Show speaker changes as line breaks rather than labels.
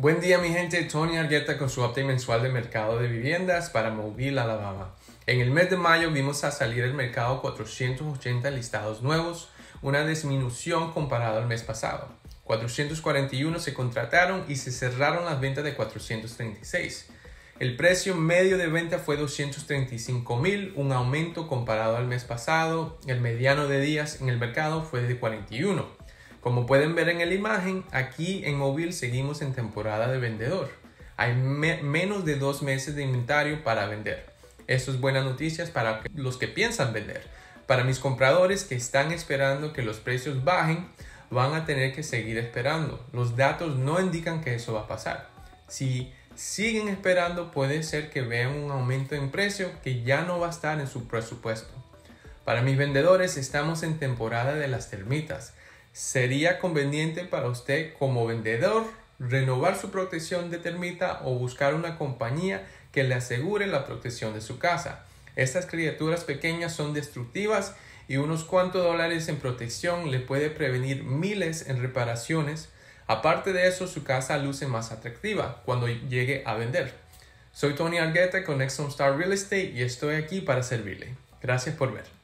Buen día mi gente, Tony Argueta con su update mensual de mercado de viviendas para Mobile, Alabama. En el mes de mayo vimos a salir al mercado 480 listados nuevos, una disminución comparada al mes pasado. 441 se contrataron y se cerraron las ventas de 436. El precio medio de venta fue 235 mil, un aumento comparado al mes pasado. El mediano de días en el mercado fue de 41. Como pueden ver en la imagen, aquí en móvil seguimos en temporada de vendedor. Hay menos de dos meses de inventario para vender. Esto es buenas noticias para los que piensan vender. Para mis compradores que están esperando que los precios bajen, van a tener que seguir esperando. Los datos no indican que eso va a pasar. Si siguen esperando, puede ser que vean un aumento en precio que ya no va a estar en su presupuesto. Para mis vendedores, estamos en temporada de las termitas sería conveniente para usted como vendedor renovar su protección de termita o buscar una compañía que le asegure la protección de su casa. Estas criaturas pequeñas son destructivas y unos cuantos dólares en protección le puede prevenir miles en reparaciones. Aparte de eso, su casa luce más atractiva cuando llegue a vender. Soy Tony Argueta con Exxon Star Real Estate y estoy aquí para servirle. Gracias por ver.